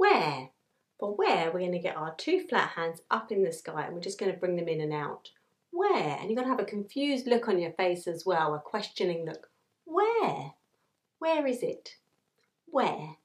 Where? For where, we're going to get our two flat hands up in the sky and we're just going to bring them in and out. Where? And you're going to have a confused look on your face as well, a questioning look. Where? Where is it? Where?